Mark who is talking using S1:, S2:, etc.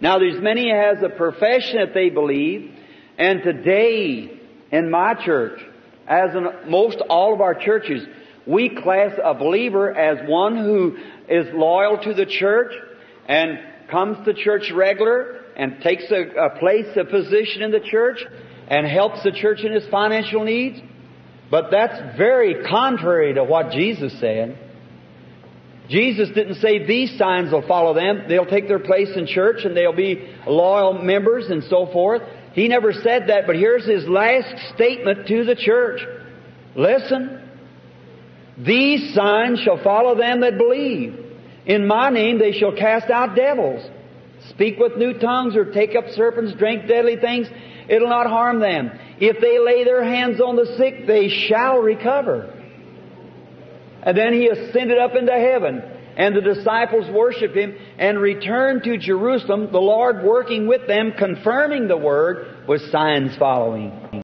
S1: Now there's many has a profession that they believe, and today in my church, as in most all of our churches, we class a believer as one who is loyal to the church and comes to church regular and takes a, a place, a position in the church and helps the church in its financial needs. But that's very contrary to what Jesus said. Jesus didn't say these signs will follow them. They'll take their place in church and they'll be loyal members and so forth. He never said that, but here's his last statement to the church. Listen. These signs shall follow them that believe. In my name they shall cast out devils. Speak with new tongues or take up serpents, drink deadly things. It'll not harm them. If they lay their hands on the sick, they shall recover. And then he ascended up into heaven, and the disciples worshiped him and returned to Jerusalem, the Lord working with them, confirming the word with signs following.